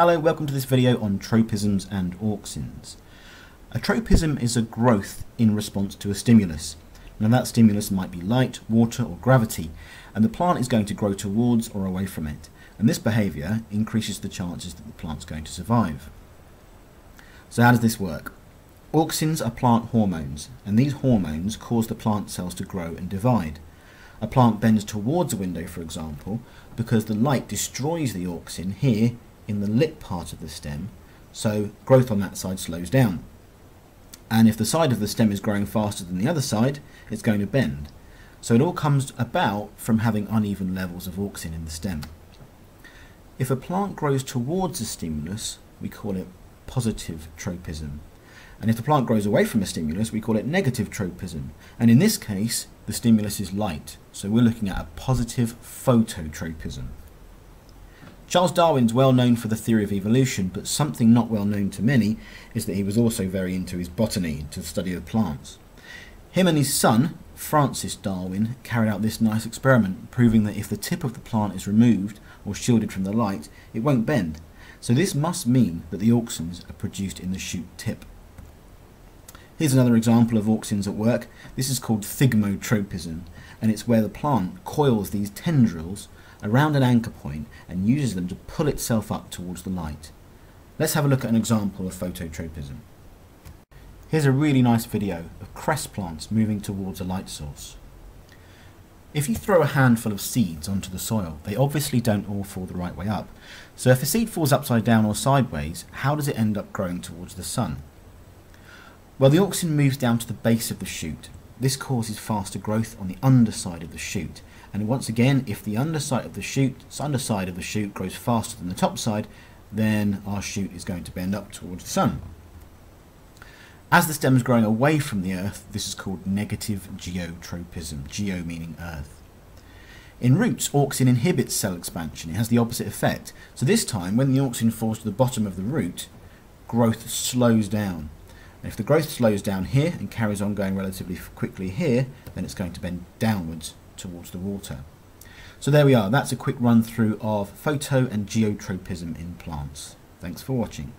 Hello, welcome to this video on tropisms and auxins. A tropism is a growth in response to a stimulus. Now that stimulus might be light, water or gravity, and the plant is going to grow towards or away from it. And this behaviour increases the chances that the plant's going to survive. So how does this work? Auxins are plant hormones, and these hormones cause the plant cells to grow and divide. A plant bends towards a window, for example, because the light destroys the auxin here in the lit part of the stem, so growth on that side slows down. And if the side of the stem is growing faster than the other side, it's going to bend. So it all comes about from having uneven levels of auxin in the stem. If a plant grows towards a stimulus, we call it positive tropism. And if the plant grows away from a stimulus, we call it negative tropism. And in this case, the stimulus is light, so we're looking at a positive phototropism. Charles Darwin's well known for the theory of evolution, but something not well known to many is that he was also very into his botany, into the study of plants. Him and his son, Francis Darwin, carried out this nice experiment, proving that if the tip of the plant is removed or shielded from the light, it won't bend. So this must mean that the auxins are produced in the shoot tip. Here's another example of auxins at work. This is called thigmotropism, and it's where the plant coils these tendrils around an anchor point and uses them to pull itself up towards the light. Let's have a look at an example of phototropism. Here's a really nice video of cress plants moving towards a light source. If you throw a handful of seeds onto the soil, they obviously don't all fall the right way up. So if a seed falls upside down or sideways, how does it end up growing towards the sun? Well, the auxin moves down to the base of the shoot. This causes faster growth on the underside of the shoot. And once again, if the underside of the shoot, underside of the shoot grows faster than the top side, then our shoot is going to bend up towards the sun. As the stem is growing away from the earth, this is called negative geotropism, geo meaning earth. In roots, auxin inhibits cell expansion. It has the opposite effect. So this time, when the auxin falls to the bottom of the root, growth slows down. And if the growth slows down here and carries on going relatively quickly here, then it's going to bend downwards towards the water. So there we are. That's a quick run through of photo and geotropism in plants. Thanks for watching.